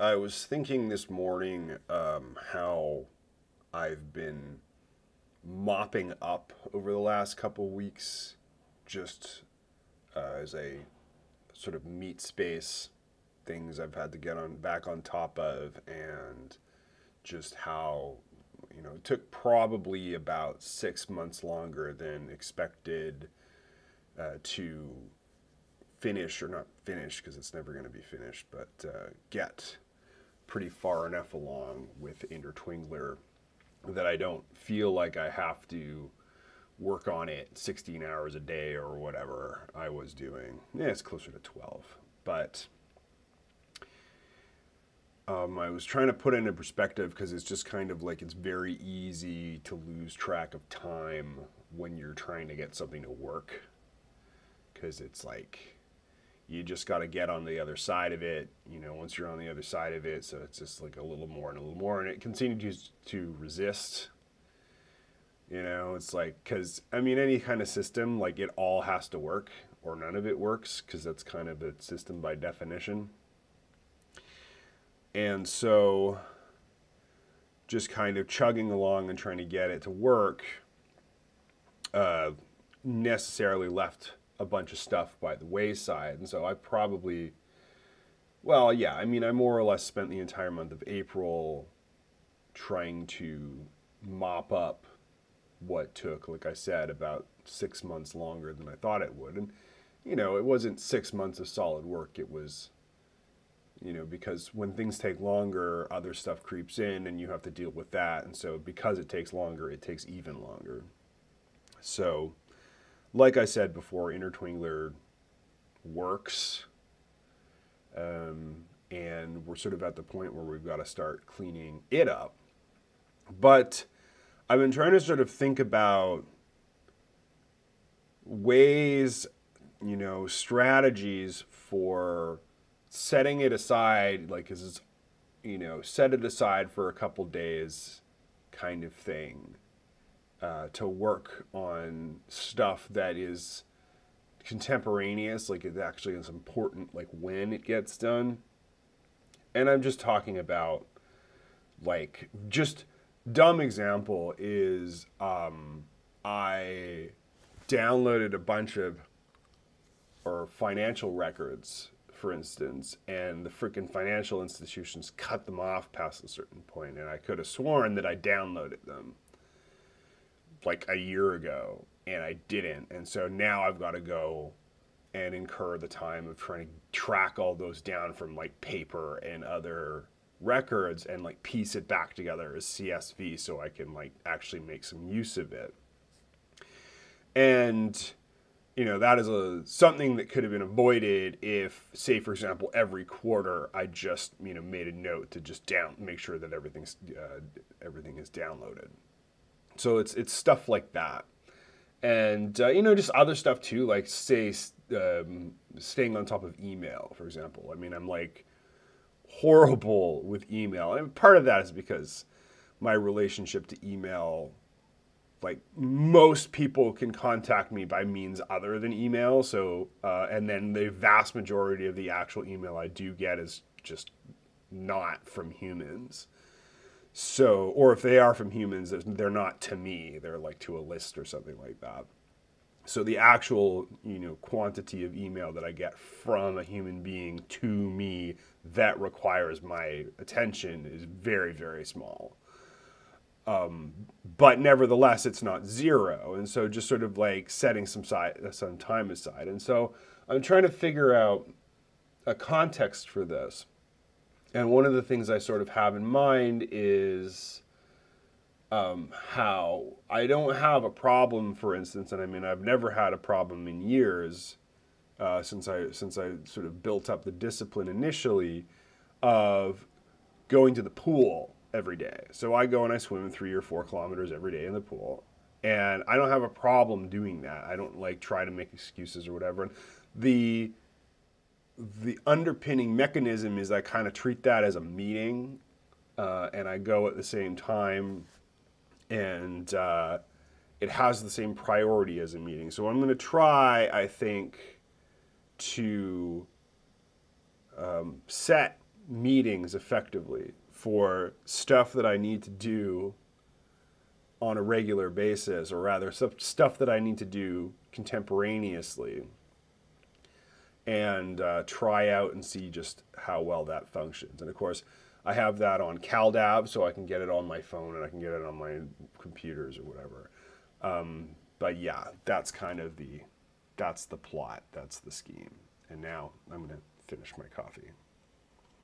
I was thinking this morning um, how I've been mopping up over the last couple weeks, just uh, as a sort of meat space things I've had to get on back on top of, and just how you know it took probably about six months longer than expected uh, to finish or not finish because it's never going to be finished, but uh, get pretty far enough along with Intertwingler that I don't feel like I have to work on it 16 hours a day or whatever I was doing. Yeah, it's closer to 12. But um, I was trying to put it into perspective because it's just kind of like it's very easy to lose track of time when you're trying to get something to work. Because it's like you just got to get on the other side of it. You know, once you're on the other side of it, so it's just like a little more and a little more, and it continues to resist. You know, it's like because I mean, any kind of system, like it all has to work, or none of it works, because that's kind of the system by definition. And so, just kind of chugging along and trying to get it to work, uh, necessarily left a bunch of stuff by the wayside. And so I probably, well, yeah, I mean, I more or less spent the entire month of April trying to mop up what took, like I said, about six months longer than I thought it would. And, you know, it wasn't six months of solid work. It was, you know, because when things take longer, other stuff creeps in and you have to deal with that. And so because it takes longer, it takes even longer. So, like I said before, Intertwingler works. Um, and we're sort of at the point where we've got to start cleaning it up. But I've been trying to sort of think about ways, you know, strategies for setting it aside, like, is you know, set it aside for a couple days kind of thing uh, to work on stuff that is contemporaneous, like it actually is important, like when it gets done. And I'm just talking about, like, just dumb example is um, I downloaded a bunch of or financial records, for instance, and the freaking financial institutions cut them off past a certain point, and I could have sworn that I downloaded them like a year ago and I didn't. And so now I've got to go and incur the time of trying to track all those down from like paper and other records and like piece it back together as CSV so I can like actually make some use of it. And you know that is a something that could have been avoided if say for example every quarter I just you know made a note to just down make sure that everything's uh, everything is downloaded. So it's it's stuff like that, and uh, you know just other stuff too, like say um, staying on top of email, for example. I mean, I'm like horrible with email, and part of that is because my relationship to email like most people can contact me by means other than email. So uh, and then the vast majority of the actual email i do get is just not from humans so, or if they are from humans, they're not to me. They're like to a list or something like that. So the actual, you know, quantity of email that I get from a human being to me that requires my attention is very, very small. Um, but nevertheless, it's not zero. And so just sort of like setting some side, some time aside. And so I'm trying to figure out a context for this. And one of the things I sort of have in mind is um, how I don't have a problem, for instance, and I mean I've never had a problem in years uh, since I since I sort of built up the discipline initially of going to the pool every day. So I go and I swim three or four kilometers every day in the pool, and I don't have a problem doing that. I don't like try to make excuses or whatever. And the the underpinning mechanism is I kind of treat that as a meeting, uh, and I go at the same time, and uh, it has the same priority as a meeting. So I'm going to try, I think, to um, set meetings effectively for stuff that I need to do on a regular basis, or rather, stuff that I need to do contemporaneously, and uh, try out and see just how well that functions. And of course, I have that on CalDAV, so I can get it on my phone and I can get it on my computers or whatever. Um, but yeah, that's kind of the that's the plot, that's the scheme. And now I'm to finish my coffee.